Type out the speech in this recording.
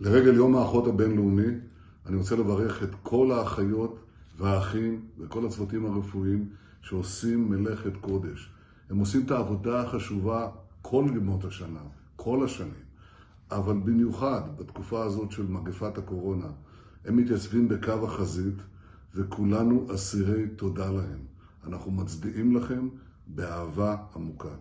לרגל יום האחות הבינלאומי, אני רוצה לברך את כל האחיות והאחים וכל הצוותים הרפואיים שעושים מלאכת קודש. הם עושים את העבודה החשובה כל ימות השנה, כל השנים, אבל במיוחד בתקופה הזאת של מגפת הקורונה, הם מתייצבים בקו החזית וכולנו אסירי תודה להם. אנחנו מצדיעים לכם באהבה עמוקה.